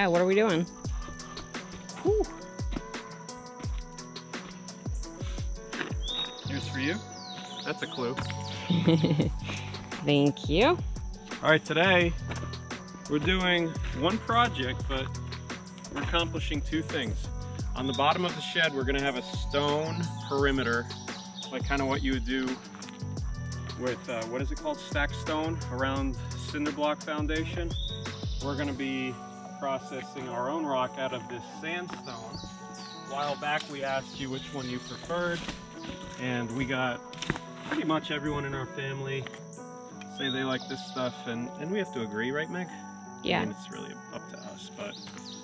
Yeah, what are we doing? Whew. Here's for you. That's a clue. Thank you. All right, today we're doing one project, but we're accomplishing two things. On the bottom of the shed, we're gonna have a stone perimeter, like kind of what you would do with, uh, what is it called, stack stone around cinder block foundation. We're gonna be processing our own rock out of this sandstone. A while back we asked you which one you preferred, and we got pretty much everyone in our family say they like this stuff, and, and we have to agree, right, Meg? Yeah. I mean, it's really up to us, but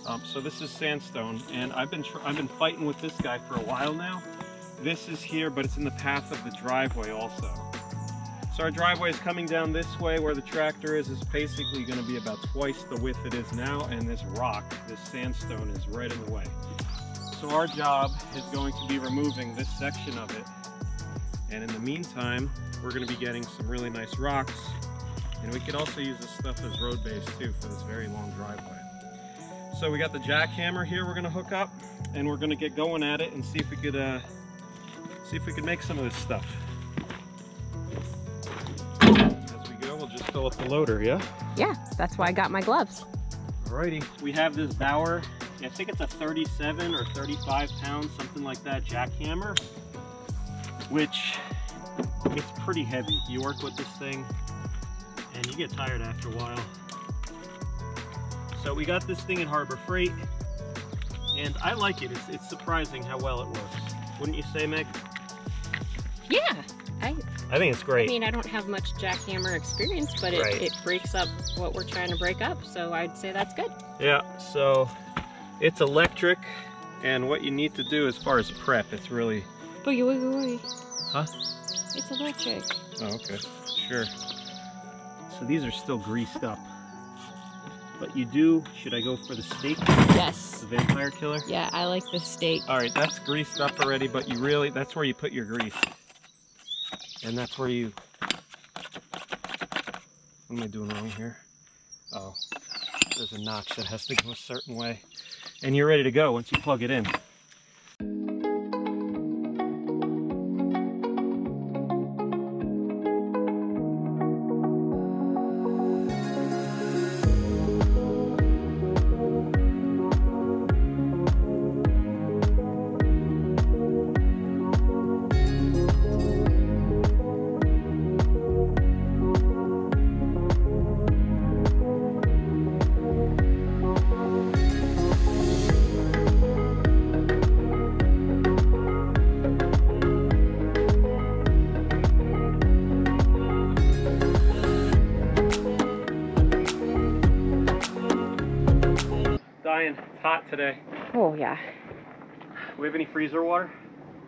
um, so this is sandstone, and I've been tr- I've been fighting with this guy for a while now. This is here, but it's in the path of the driveway also. So our driveway is coming down this way where the tractor is. is basically going to be about twice the width it is now, and this rock, this sandstone, is right in the way. So our job is going to be removing this section of it, and in the meantime, we're going to be getting some really nice rocks and we could also use this stuff as road base too for this very long driveway. So we got the jackhammer here we're gonna hook up and we're gonna get going at it and see if we could uh, see if we could make some of this stuff. Just fill up the loader, yeah? Yeah, that's why I got my gloves. Alrighty. We have this Bauer, I think it's a 37 or 35 pound, something like that, jackhammer, which it's pretty heavy. You work with this thing and you get tired after a while. So we got this thing in Harbor Freight and I like it. It's, it's surprising how well it works. Wouldn't you say, Meg? Yeah, I, I think it's great. I mean, I don't have much jackhammer experience, but it, Right. it breaks up what we're trying to break up, so I'd say that's good. Yeah, so it's electric and what you need to do as far as prep, it's really, Boogie woogie woogie. Huh? It's electric. oh, okay, sure. So these are still greased up. But you do, should I go for the stake, Yes. the vampire killer? Yeah, I like the stake. All right, that's greased up already, but you really, that's where you put your grease. And that's where you, what am I doing wrong here? Oh, there's a notch that has to go a certain way. And you're ready to go once you plug it in. It's hot today. Oh, yeah. We have any freezer water?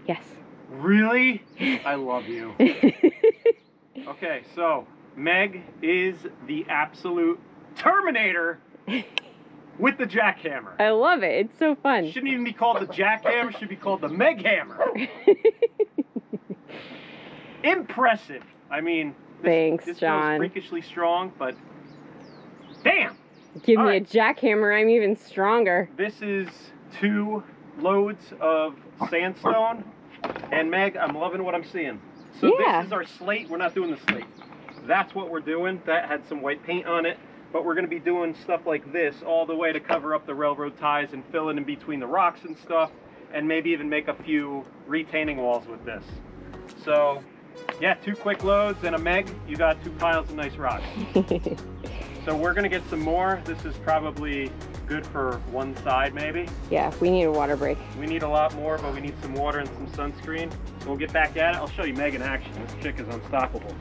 Yes. Really? I love you. Okay, so Meg is the absolute Terminator with the jackhammer. I love it. It's so fun. Shouldn't even be called the jackhammer, should be called the Meg Hammer. Impressive. I mean, this, Thanks, this John. freakishly strong, but damn, Give All me right. a jackhammer, I'm even stronger. this is two loads of sandstone. And Meg, I'm loving what I'm seeing. So Yeah. this is our slate. We're not doing the slate. That's what we're doing. That had some white paint on it. But we're going to be doing stuff like this all the way to cover up the railroad ties and fill it in between the rocks and stuff. And maybe even make a few retaining walls with this. So, yeah, two quick loads and a Meg. You got two piles of nice rocks. So we're going to get some more. This is probably good for one side maybe. yeah, we need a water break. We need a lot more, but we need some water and some sunscreen. So we'll get back at it. I'll show you Megan action. This chick is unstoppable.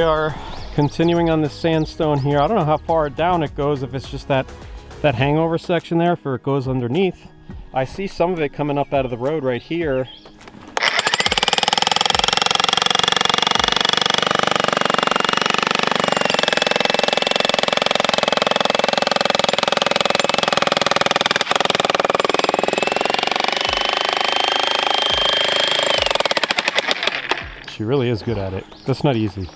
We are continuing on the sandstone here. I don't know how far down it goes, if it's just that, that hangover section there, if it goes underneath. I see some of it coming up out of the road right here. She really is good at it. That's not easy.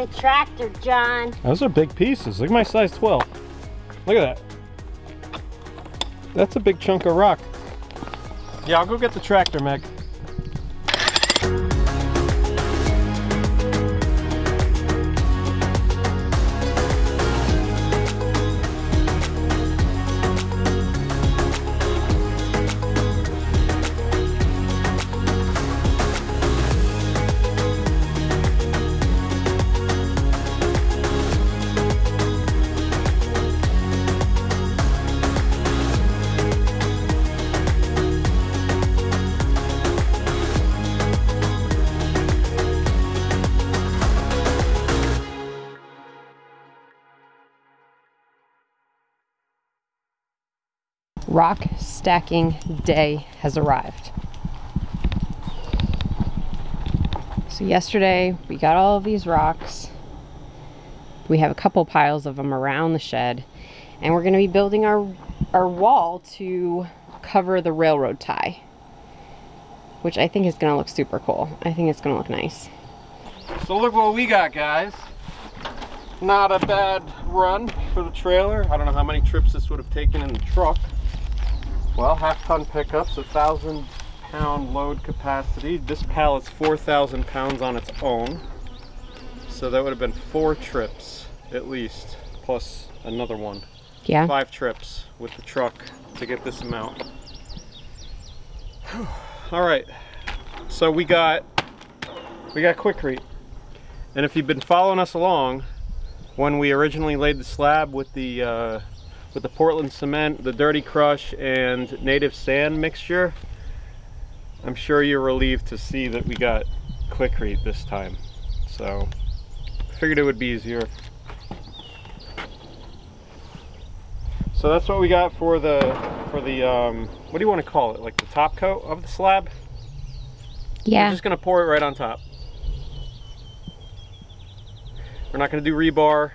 The tractor, John. Those are big pieces. Look at my size 12. Look at that. That's a big chunk of rock. Yeah, I'll go get the tractor, Meg. Rock stacking day has arrived. So yesterday we got all of these rocks. We have a couple piles of them around the shed and we're going to be building our our wall to cover the railroad tie. Which I think is going to look super cool. I think it's going to look nice. So look what we got, guys. Not a bad run for the trailer. I don't know how many trips this would have taken in the truck. Well, half ton pickups, a thousand pound load capacity. This pallet's 4,000 pounds on its own. So that would have been four trips at least, plus another one. Yeah. Five trips with the truck to get this amount. All right, so we got we got Quikrete, and if you've been following us along, when we originally laid the slab with the uh, with the Portland cement, the dirty crush, and native sand mixture, I'm sure you're relieved to see that we got Quikrete this time. So figured it would be easier. So that's what we got for the for the um, what do you want to call it? Like the top coat of the slab? Yeah. We're just gonna pour it right on top. We're not gonna do rebar.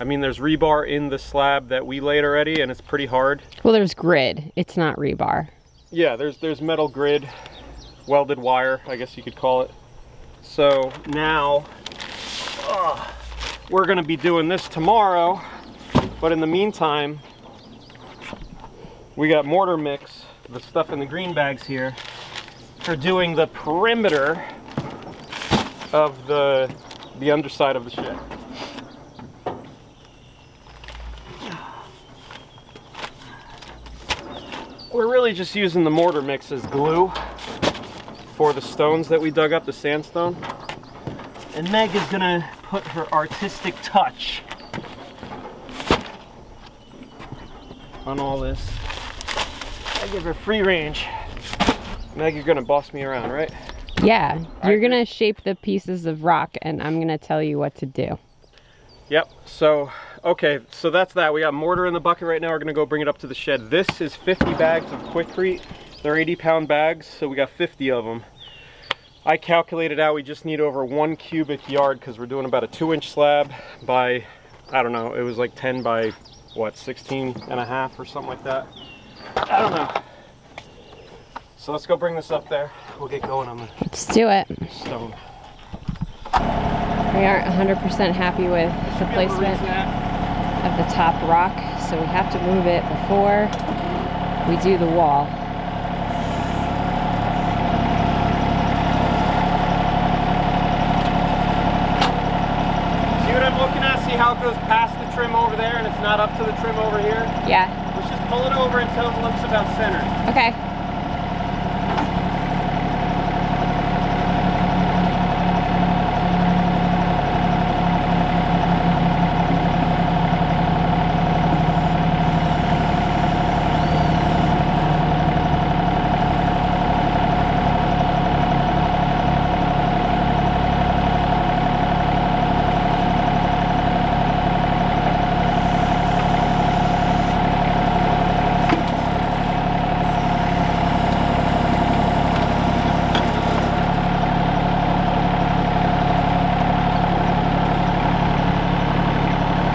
I mean, there's rebar in the slab that we laid already, and it's pretty hard. Well, there's grid. It's not rebar. Yeah, there's there's metal grid, welded wire, I guess you could call it. So now, uh, we're gonna be doing this tomorrow, but in the meantime, we got mortar mix, the stuff in the green bags here, for doing the perimeter of the the underside of the shed. We're really just using the mortar mix as glue for the stones that we dug up, the sandstone. And Meg is gonna put her artistic touch on all this. I give her free range. Meg, you're gonna boss me around, right? Yeah. You're right. going to shape the pieces of rock and I'm going to tell you what to do. Yep, so, okay, so that's that. We got mortar in the bucket right now. We're gonna go bring it up to the shed. This is 50 bags of Quikrete. They're 80 pound bags, so we got 50 of them. I calculated out we just need over one cubic yard because we're doing about a two inch slab by, I don't know, it was like 10 by, what, 16 and a half or something like that. I don't know. So let's go bring this up there. We'll get going on the Let's do it. stone. We aren't 100% happy with the placement of the top rock, so we have to move it before we do the wall. See what I'm looking at? See how it goes past the trim over there and it's not up to the trim over here? Yeah, Let's just pull it over until it looks about centered. okay.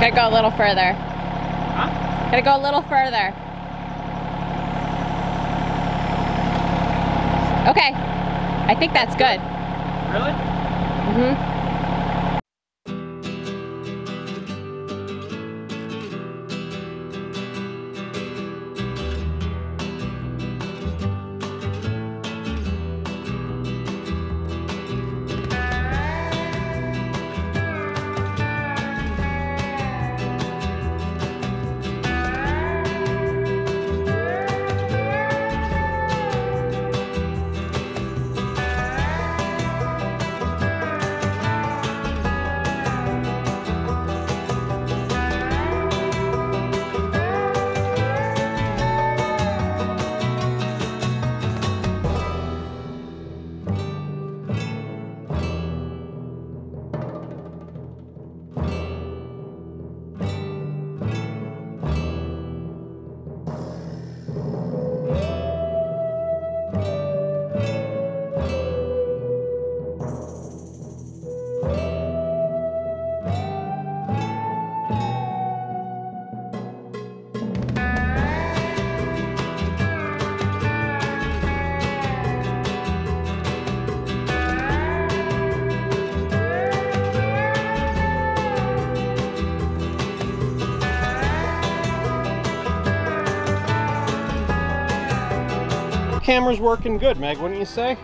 Gotta go a little further. Huh? Gotta go a little further. Okay. I think that's good. Really? Mm-hmm. Camera's working good, Meg, wouldn't you say?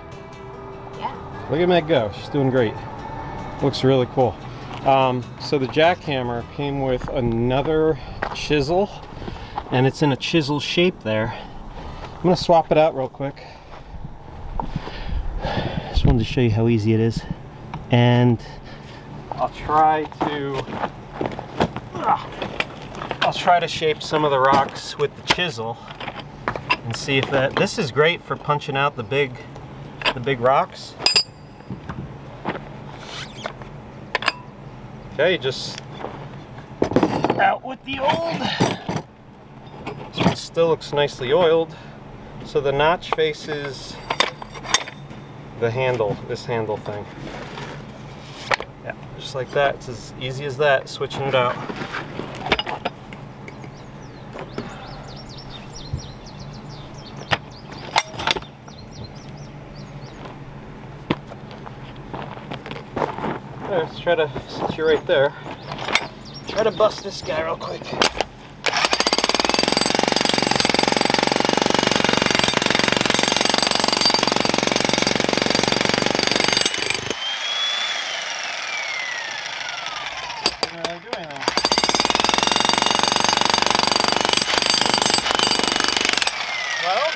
Yeah. Look at Meg go. She's doing great. Looks really cool. Um, so the jackhammer came with another chisel, and it's in a chisel shape there. I'm gonna swap it out real quick. Just wanted to show you how easy it is. And I'll try to I'll try to shape some of the rocks with the chisel and see if that this is great for punching out the big the big rocks. Okay, just out with the old. Still looks nicely oiled. So the notch faces the handle, this handle thing. Yeah, just like that. It's as easy as that, switching it out. Try to, since you're right there, try to bust this guy real quick. Didn't really do anything. Well,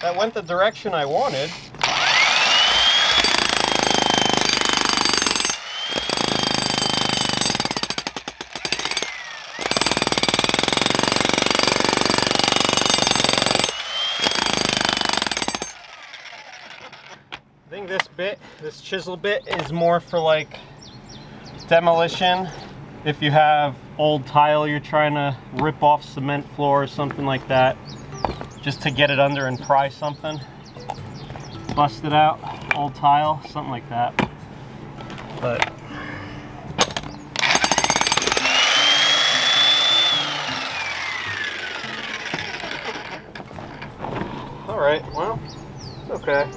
that went the direction I wanted. This bit, this chisel bit, is more for like demolition. If you have old tile you're trying to rip off cement floor or something like that, just to get it under and pry something. Bust it out, old tile, something like that. But all right, well, okay.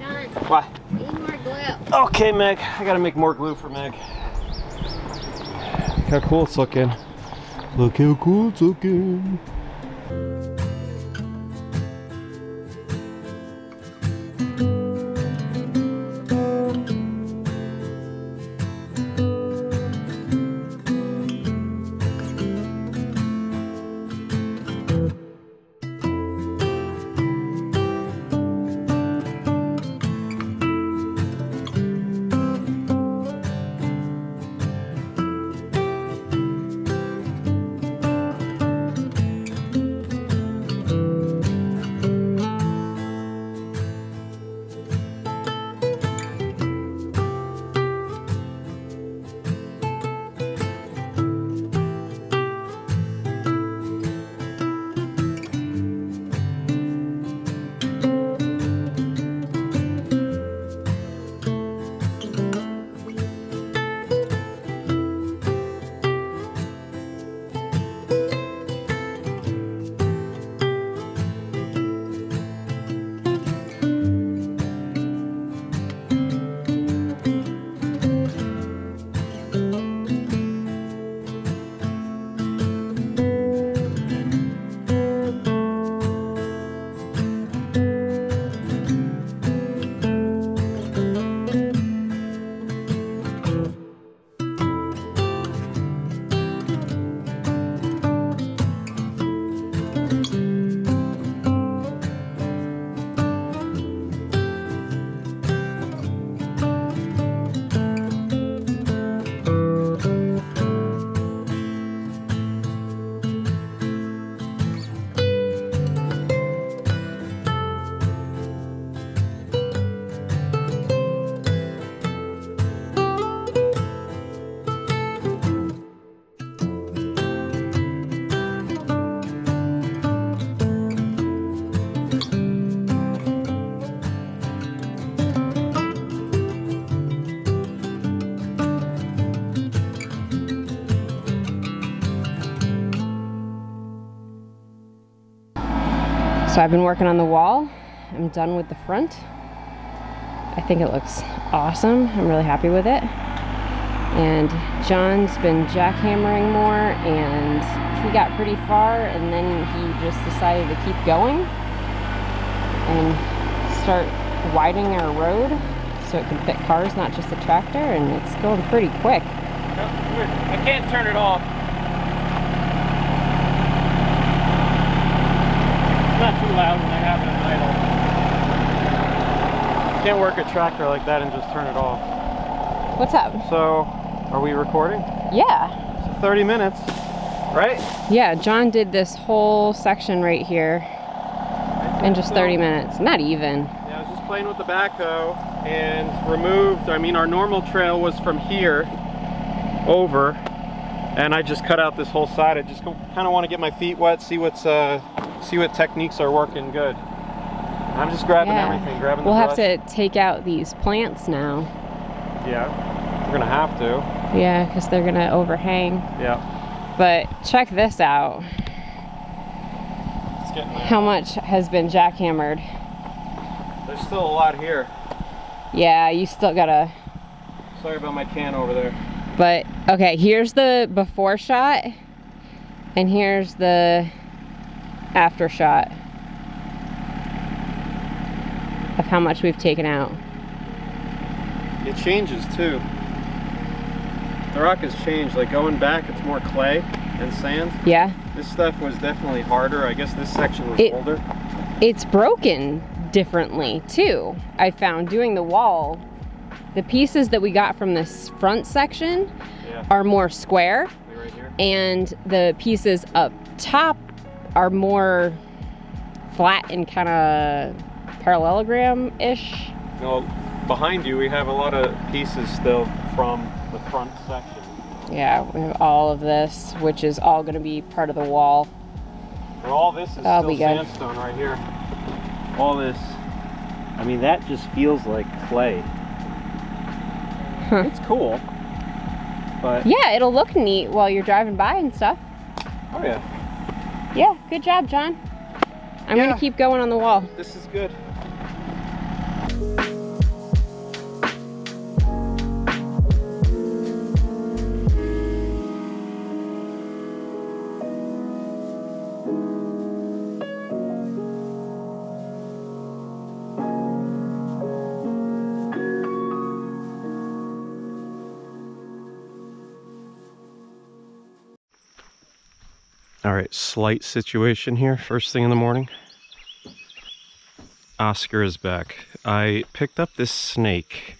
John, Why? we need more glue. Okay, Meg. I gotta make more glue for Meg. Look how cool it's looking. Look how cool it's looking. I've been working on the wall. I'm done with the front. I think it looks awesome. I'm really happy with it. And John's been jackhammering more and he got pretty far and then he just decided to keep going and start widening our road so it can fit cars, not just a tractor, and it's going pretty quick. I can't turn it off. It's not too loud when I have it at idle. Can't work a tractor like that and just turn it off. What's up? So, are we recording? Yeah. So 30 minutes, right? Yeah, John did this whole section right here in just 30 minutes. Not even. Yeah, I was just playing with the backhoe and removed, I mean, our normal trail was from here over and I just cut out this whole side. I just kind of want to get my feet wet, see what's, uh, see what techniques are working good. I'm just grabbing Yeah. everything, grabbing We'll have to take out these plants now. Yeah, we're gonna have to. Yeah, because they're going to overhang. Yeah, But check this out. it's getting there. How much has been jackhammered? There's still a lot here. Yeah, you still gotta. Sorry about my can over there. But okay, here's the before shot, and here's the after shot of how much we've taken out. It changes too. The rock has changed. Like going back, it's more clay and sand. Yeah, This stuff was definitely harder. I guess this section was It- older. it's broken differently too. I found doing the wall. The pieces that we got from this front section Yeah, are more square, right and the pieces up top are more flat and kind of parallelogram-ish. No, behind you we have a lot of pieces still from the front section. Yeah, we have all of this, which is all going to be part of the wall. And all this is That'll still sandstone right here. All this. I mean, that just feels like clay. Huh. It's cool. But, Yeah, it'll look neat while you're driving by and stuff. oh yeah, Yeah, good job, John. I'm gonna keep going on the wall. this is good. Slight situation here. First thing in the morning. Oscar is back. I picked up this snake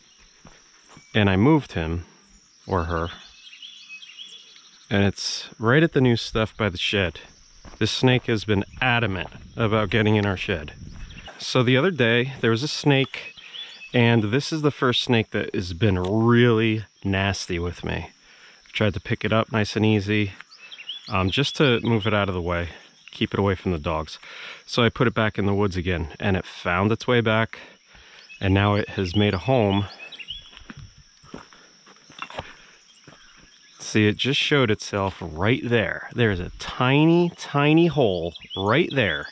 and I moved him or her. And it's right at the new stuff by the shed. This snake has been adamant about getting in our shed. So the other day there was a snake and this is the first snake that has been really nasty with me. Tried to pick it up nice and easy um, just to move it out of the way, keep it away from the dogs. So I put it back in the woods again, and it found its way back, and now it has made a home. See, it just showed itself right there. There's a tiny, tiny hole right there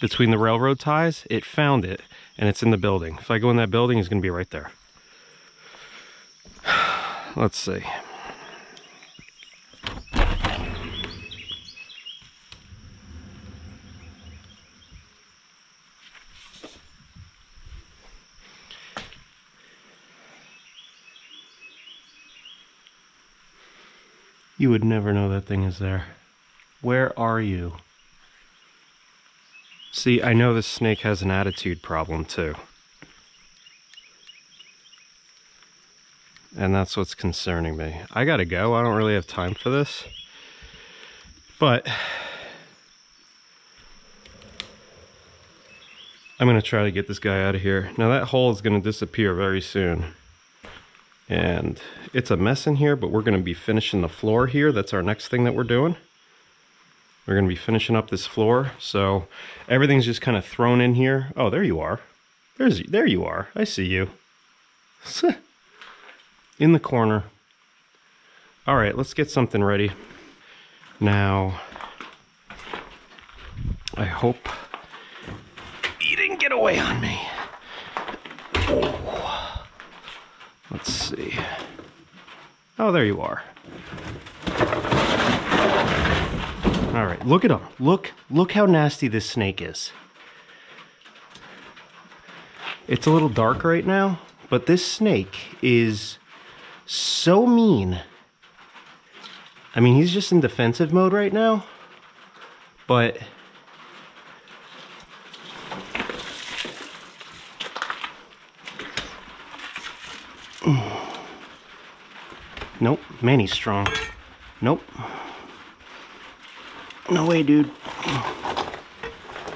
between the railroad ties. It found it, and it's in the building. If I go in that building, it's going to be right there. Let's see. You would never know that thing is there. Where are you? See, I know this snake has an attitude problem too. And that's what's concerning me. I gotta go. I don't really have time for this. But I'm gonna try to get this guy out of here. Now that hole is gonna disappear very soon. And it's a mess in here, but we're gonna be finishing the floor here. That's our next thing that we're doing. We're gonna be finishing up this floor. So everything's just kind of thrown in here. Oh, there you are. There's, there you are. I see you. in the corner. All right, let's get something ready. Now, I hope you didn't get away on me. Oh. Let's see. Oh, there you are. All right, look at him. Look, look how nasty this snake is. It's a little dark right now, but this snake is so mean. I mean, he's just in defensive mode right now, but Nope, Manny's strong. Nope. No way, dude.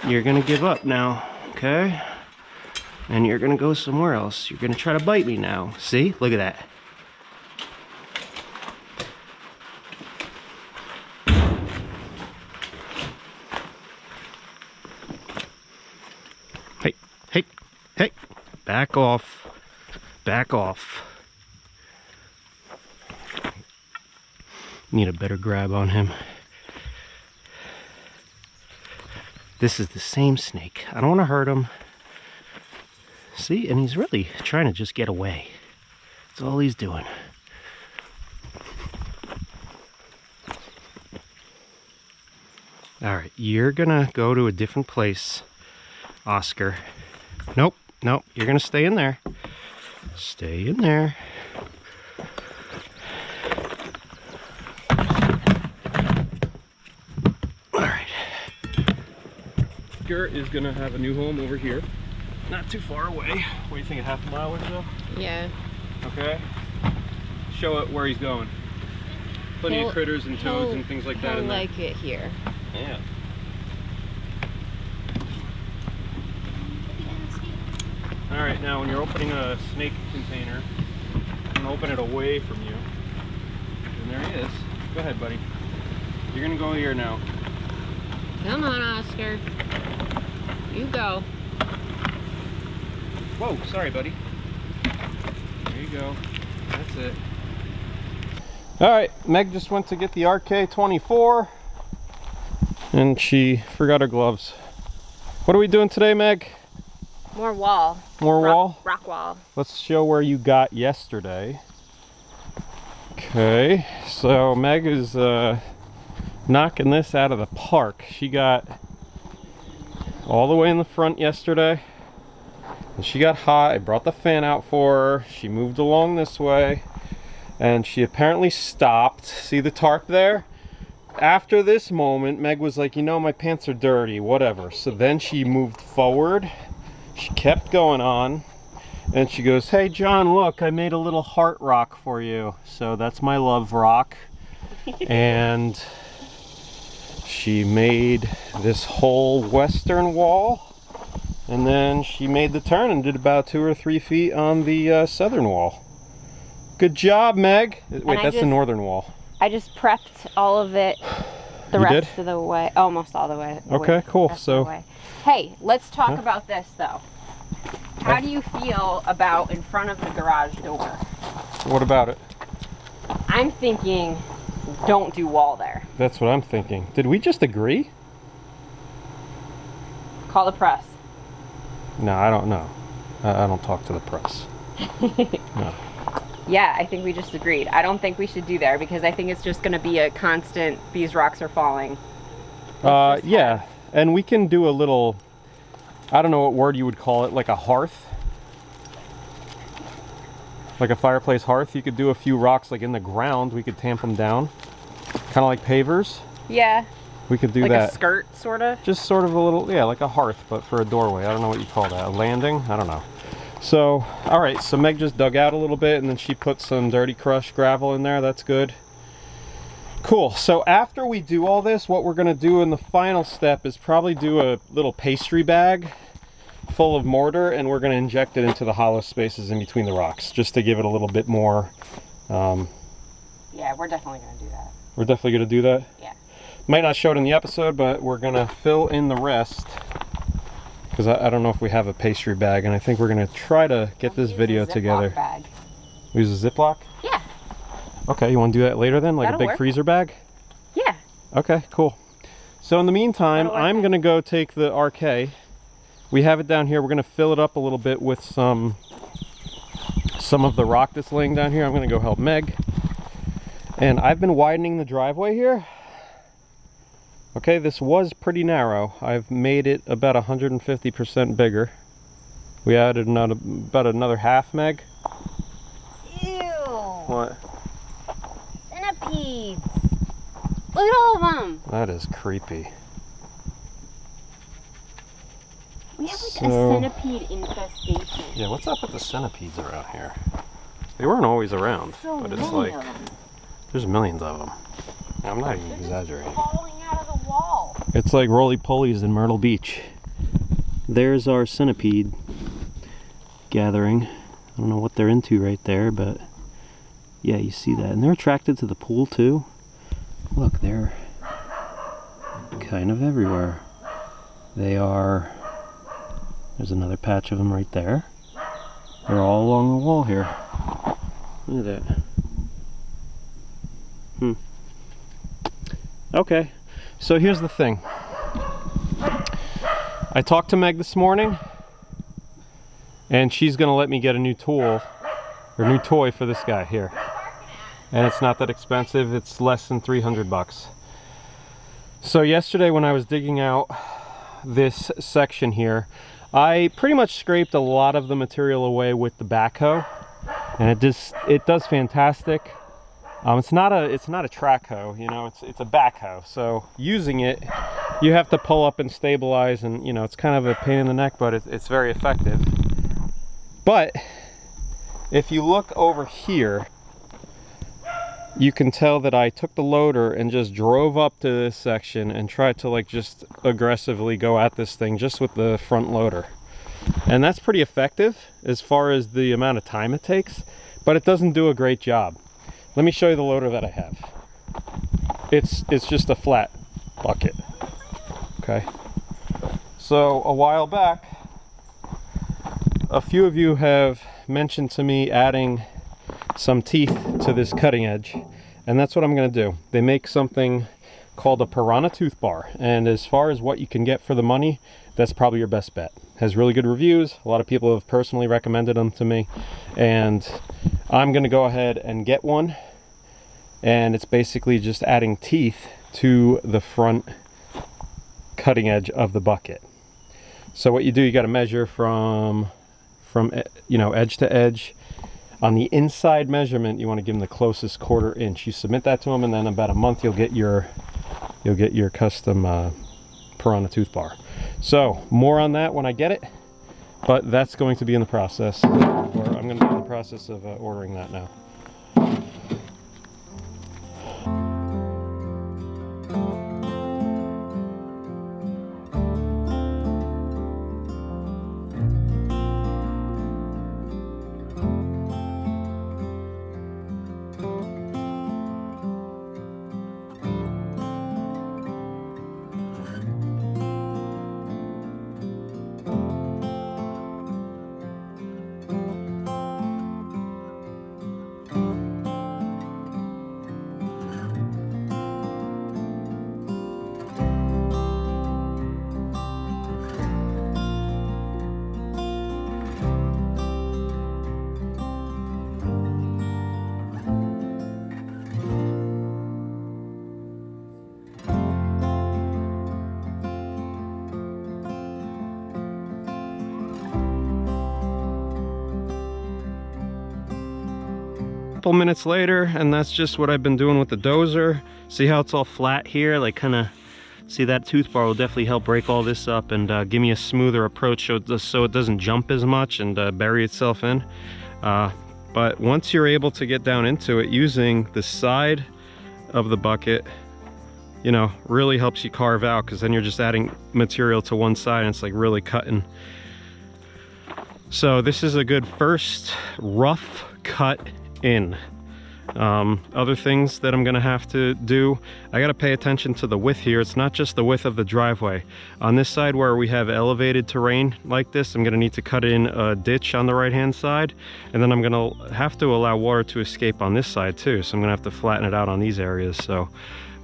You're gonna give up now, okay? And you're gonna go somewhere else. You're gonna try to bite me now. See? Look at that. Hey, hey, hey. Back off. Back off. Need a better grab on him. This is the same snake. I don't want to hurt him. See, and he's really trying to just get away. That's all he's doing. All right, you're gonna go to a different place, Oscar. Nope, nope, you're gonna stay in there. Stay in there. Is gonna have a new home over here. Not too far away. What do you think, a half a mile or so? Yeah. Okay. Show it where he's going. Plenty He'll- of critters and toads and things like that there. like it here. Yeah. All right, now when you're opening a snake container, you can open it away from you. And there he is. Go ahead, buddy. You're gonna go here now. Come on, Oscar. You go. Whoa, sorry, buddy. There you go. That's it. All right, Meg just went to get the RK24 and she forgot her gloves. What are we doing today, Meg? More wall. More rock, wall? Rock wall. Let's show where you got yesterday. Okay, so Meg is uh, knocking this out of the park. She got all the way in the front yesterday. And she got hot. I brought the fan out for her. She moved along this way. And she apparently stopped. See the tarp there? After this moment, Meg was like, you know, my pants are dirty, whatever. So then she moved forward. She kept going on. And she goes, Hey, John, look, I made a little heart rock for you. So that's my love rock. and she made this whole western wall. And then she made the turn and did about two or three feet on the uh, southern wall. Good job, Meg. Wait, that's the northern wall. I just prepped all of it the You rest did? of the way. Almost all the way. Okay, way- cool. rest of the So- Hey, let's talk Huh? about this though. How do you feel about in front of the garage door? What about it? I'm thinking don't do wall there. That's what I'm thinking. Did we just agree? Call the press. No, I don't know. I, I don't talk to the press. No. Yeah, I think we just agreed. I don't think we should do there because I think it's just going to be a constant these rocks are falling. Uh, yeah, and we can do a little, I don't know what word you would call it, like a hearth. Like a fireplace hearth. You could do a few rocks like in the ground. We could tamp them down. Kind of like pavers. Yeah, We could do that. like that. a skirt sort of. Just sort of a little, yeah, like a hearth, but for a doorway. I don't know what you call that. A landing? I don't know. So, all right, so Meg just dug out a little bit and then she put some dirty crushed gravel in there. That's good. Cool. So after we do all this, what we're going to do in the final step is probably do a little pastry bag full of mortar and we're going to inject it into the hollow spaces in between the rocks just to give it a little bit more. Um, Yeah, we're definitely going to do that. we're definitely going to do that. Yeah. Might not show it in the episode, but we're going to fill in the rest because I, I don't know if we have a pastry bag and I think we're going to try to get this video together. Bag. Use a Ziploc? Yeah. Okay, you want to do that later then? Like That'll a big work. freezer bag? Yeah. Okay, cool. So in the meantime, I'm gonna go take the RK we have it down here. We're gonna fill it up a little bit with some some of the rock that's laying down here. I'm gonna go help Meg. And I've been widening the driveway here. Okay, this was pretty narrow. I've made it about 150% bigger. We added another, about another half meg. Ew. What? Centipedes. Look at all of them. That is creepy. We have like So- a centipede infestation. Yeah, what's up with the centipedes around here? They weren't always around, So but it's like there's millions of them. I'm not even They're just exaggerating. falling out of the wall. It's like roly polies in Myrtle Beach. There's our centipede gathering. I don't know what they're into right there, but yeah, you see that. And they're attracted to the pool too. Look, they're kind of everywhere. They are. There's another patch of them right there. They're all along the wall here. Look at that. Hmm. Okay, so here's the thing. I talked to Meg this morning, and she's gonna let me get a new tool or new toy for this guy here. And it's not that expensive, it's less than 300 bucks. So yesterday when I was digging out this section here, I pretty much scraped a lot of the material away with the backhoe. And it just it does fantastic. Um, it's not a it's not a track hoe, you know, it's it's a backhoe. So using it, you have to pull up and stabilize, and you know it's kind of a pain in the neck, but it's, it's very effective. But if you look over here, you can tell that I took the loader and just drove up to this section and tried to like just aggressively go at this thing just with the front loader. And that's pretty effective as far as the amount of time it takes, but it doesn't do a great job. Let me show you the loader that I have. It's it's just a flat bucket. Okay. So a while back, a few of you have mentioned to me adding some teeth to this cutting edge, and that's what I'm going to do. They make something called a Piranha tooth bar, and as far as what you can get for the money, that's probably your best bet. Has really good reviews. A lot of people have personally recommended them to me, and I'm going to go ahead and get one. And it's basically just adding teeth to the front cutting edge of the bucket. So what you do, you got to measure from from e- you know edge to edge. On the inside measurement, you want to give them the closest quarter inch. You submit that to them, and then about a month you'll get your you'll get your custom uh, Piranha tooth bar. So more on that when I get it, but that's going to be in the process. Or I'm going to be in the process of uh, ordering that now. Couple minutes later and that's just what I've been doing with the dozer. See how it's all flat here? Like kind of see that tooth bar will definitely help break all this up and uh, give me a smoother approach so it, so it doesn't jump as much and uh, bury itself in. Uh, but once you're able to get down into it using the side of the bucket you know really helps you carve out because then you're just adding material to one side and it's like really cutting. So this is a good first rough cut in. Um, other things that I'm gonna have to do, I gotta pay attention to the width here. It's not just the width of the driveway. On this side where we have elevated terrain like this, I'm gonna need to cut in a ditch on the right hand side. And then I'm gonna have to allow water to escape on this side too. So I'm gonna have to flatten it out on these areas. So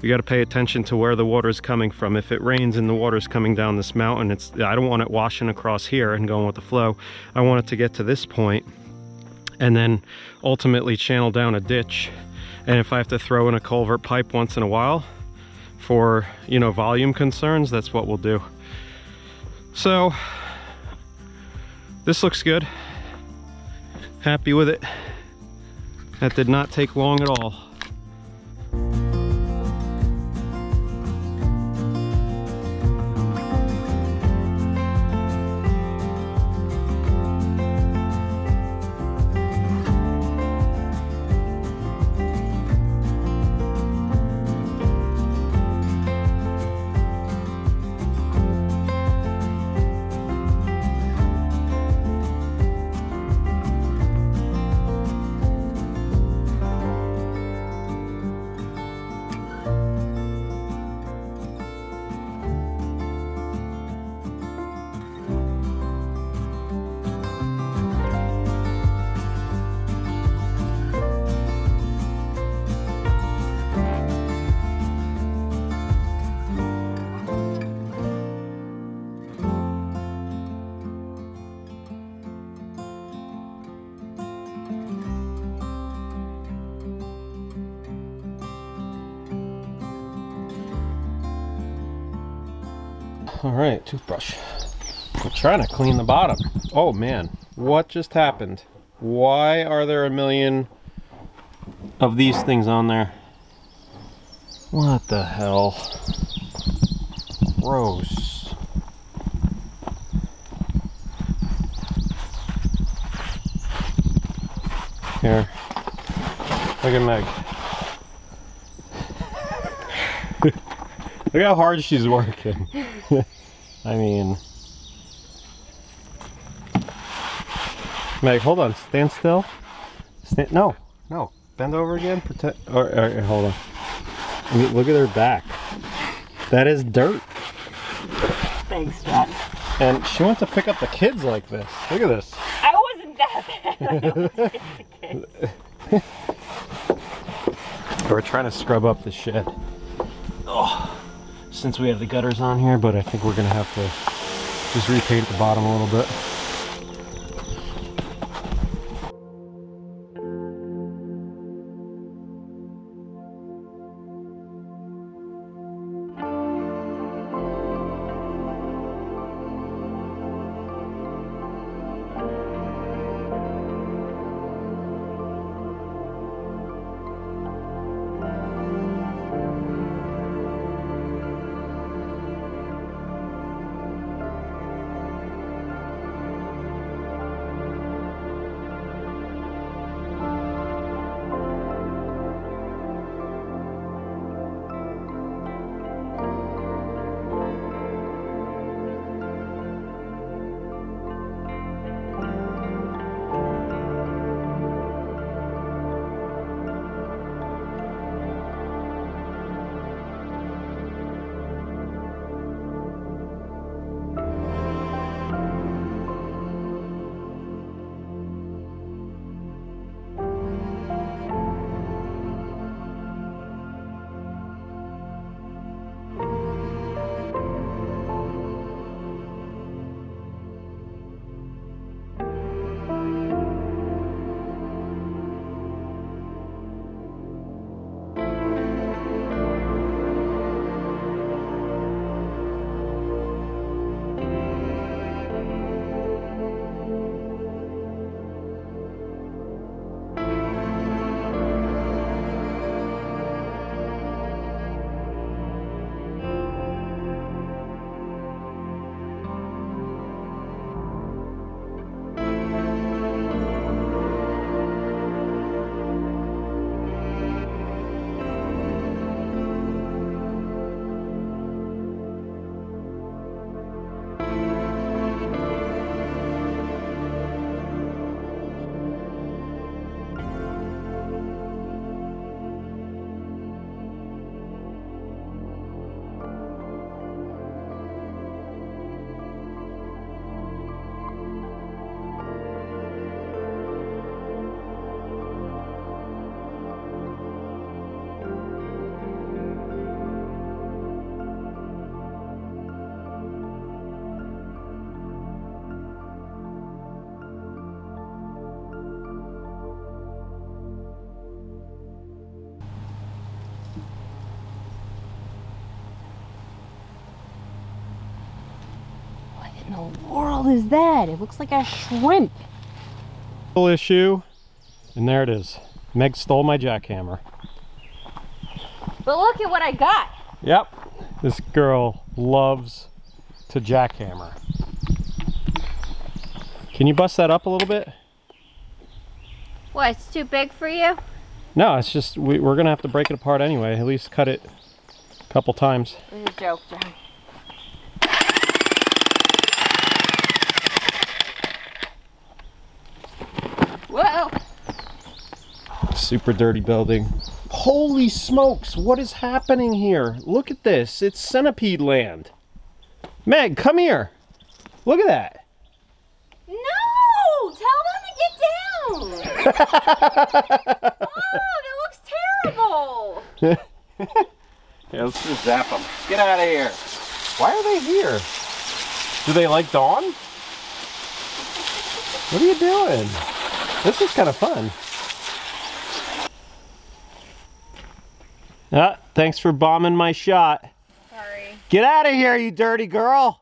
we got to pay attention to where the water is coming from. If it rains and the water is coming down this mountain, it's I don't want it washing across here and going with the flow. I want it to get to this point and then ultimately channel down a ditch. And if I have to throw in a culvert pipe once in a while for, you know, volume concerns, that's what we'll do. So this looks good. Happy with it. That did not take long at all. All right, toothbrush. We're trying to clean the bottom. Oh man, what just happened? Why are there a million of these things on there? What the hell? Gross. Here. Look at Meg. Look how hard she's working. I mean... Meg, hold on. Stand still. Stand, no, no. Bend over again. Pretend. Or, or, hold on. I mean, look at her back. That is dirt. Thanks, Jack. And she went to pick up the kids like this. Look at this. I wasn't that bad. We're trying to scrub up the shed. Since we have the gutters on here, but I think we're gonna have to just repaint the bottom a little bit. The world is that? It looks like a shrimp. Little issue, and there it is. Meg stole my jackhammer. But look at what I got. Yep, this girl loves to jackhammer. Can you bust that up a little bit? What, it's too big for you? No, it's just we, we're gonna have to break it apart anyway. At least cut it a couple times. It was a joke, John. Whoa! Super dirty building. Holy smokes, what is happening here? Look at this. It's centipede land. Meg, come here. Look at that. No! Tell them to get down! oh, that looks terrible! Yeah, let's just zap them. Get out of here. Why are they here? Do they like Dawn? What are you doing? This is kind of fun. Thanks for bombing my shot. Sorry. Get out of here, you dirty girl!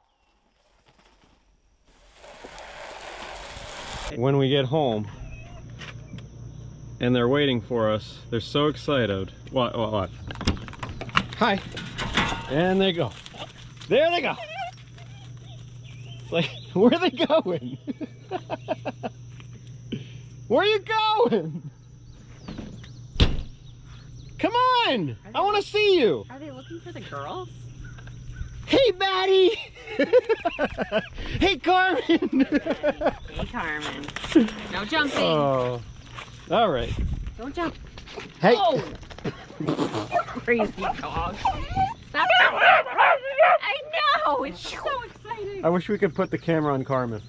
When we get home and they're waiting for us, they're so excited. What, what, what? Hi. And they go. There they go. It's like, where are they going? where are you going? Come on! I want to see you. Are they looking for the girls? Hey, Maddie! hey, Carmen! Hey, Carmen. No jumping. oh, all right. Don't jump. Hey, Oh! Crazy dog. Stop. I know! It's so exciting. I wish we could put the camera on Carmen.